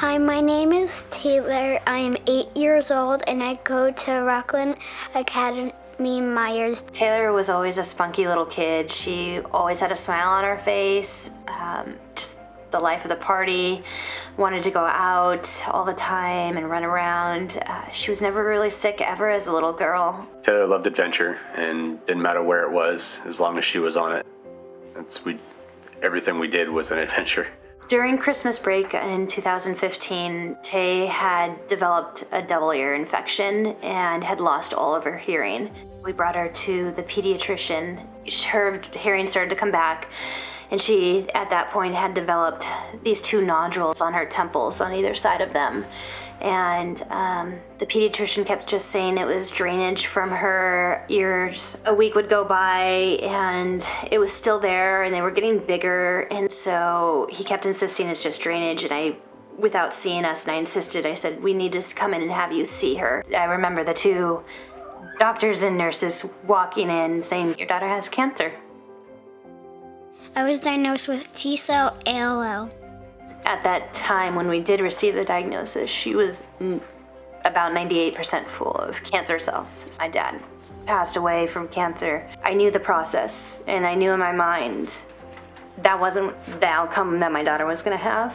Hi, my name is Taylor. I am eight years old and I go to Rocklin Academy Myers. Taylor was always a spunky little kid. She always had a smile on her face, um, just the life of the party, wanted to go out all the time and run around. Uh, she was never really sick ever as a little girl. Taylor loved adventure and didn't matter where it was as long as she was on it. That's we everything we did was an adventure. During Christmas break in 2015, Tay had developed a double ear infection and had lost all of her hearing. We brought her to the pediatrician. Her hearing started to come back, and she, at that point, had developed these two nodules on her temples on either side of them. And um, the pediatrician kept just saying it was drainage from her ears. A week would go by, and it was still there, and they were getting bigger. And so he kept insisting it's just drainage, and I without seeing us, and I insisted, I said, We need to come in and have you see her. I remember the two doctors and nurses walking in saying, Your daughter has cancer. I was diagnosed with T cell ALL. At that time, when we did receive the diagnosis, she was about 98% full of cancer cells. My dad passed away from cancer. I knew the process, and I knew in my mind that wasn't the outcome that my daughter was going to have.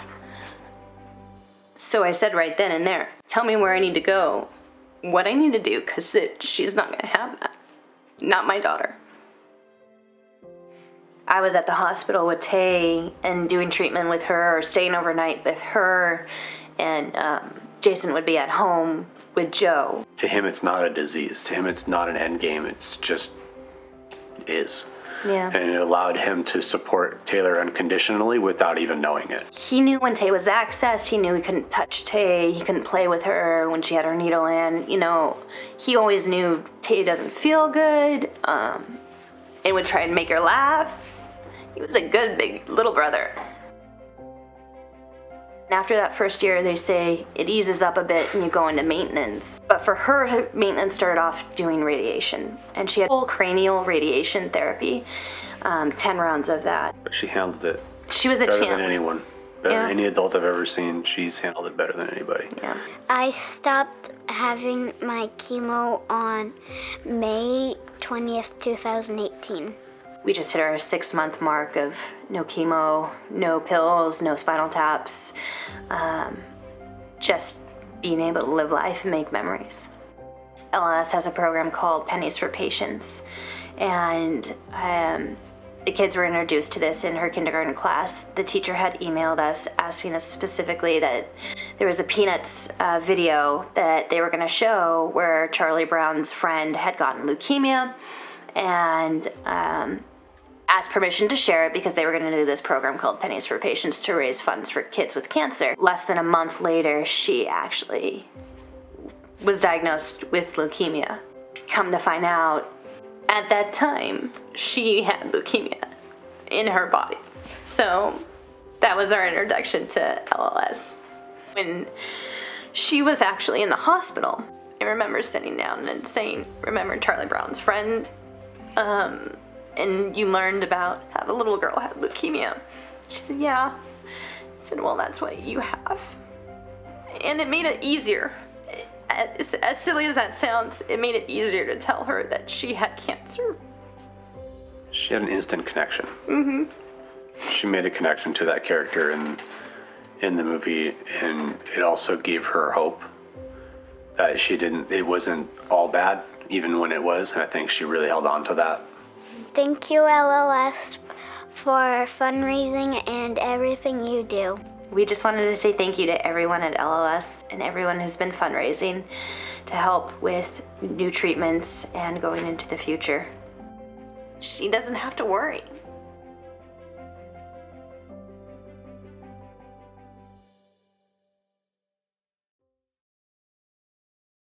So I said right then and there, tell me where I need to go, what I need to do, because she's not going to have that. Not my daughter. I was at the hospital with Tay and doing treatment with her or staying overnight with her, and um, Jason would be at home with Joe. To him, it's not a disease. To him, it's not an end game. It's just is. Yeah. And it allowed him to support Taylor unconditionally without even knowing it. He knew when Tay was accessed, he knew he couldn't touch Tay, he couldn't play with her when she had her needle in. You know, he always knew Tay doesn't feel good um, and would try and make her laugh. He was a good big little brother. After that first year, they say it eases up a bit and you go into maintenance. But for her, her maintenance started off doing radiation, and she had full cranial radiation therapy, um, 10 rounds of that. But she handled it She was a better champ. than anyone. Better Yeah. than any adult I've ever seen. She's handled it better than anybody. Yeah. I stopped having my chemo on May 20th, 2018. We just hit our six month mark of no chemo, no pills, no spinal taps, um, just being able to live life and make memories. LLS has a program called Pennies for Patients, and um, the kids were introduced to this in her kindergarten class. The teacher had emailed us asking us specifically that there was a Peanuts uh, video that they were going to show where Charlie Brown's friend had gotten leukemia and um, asked permission to share it because they were going to do this program called Pennies for Patients to raise funds for kids with cancer. Less than a month later, she actually was diagnosed with leukemia. Come to find out, at that time, she had leukemia in her body. So that was our introduction to LLS. When she was actually in the hospital, I remember sitting down and saying, Remember Charlie Brown's friend? Um, and you learned about how the little girl had leukemia. She said, Yeah. I said, Well, that's what you have. And it made it easier. As, as silly as that sounds, it made it easier to tell her that she had cancer. She had an instant connection. Mm-hmm. She made a connection to that character in in the movie, and it also gave her hope that she didn't. It wasn't all bad, even when it was. And I think she really held on to that. Thank you, LLS, for fundraising and everything you do. We just wanted to say thank you to everyone at LLS and everyone who's been fundraising to help with new treatments and going into the future. She doesn't have to worry.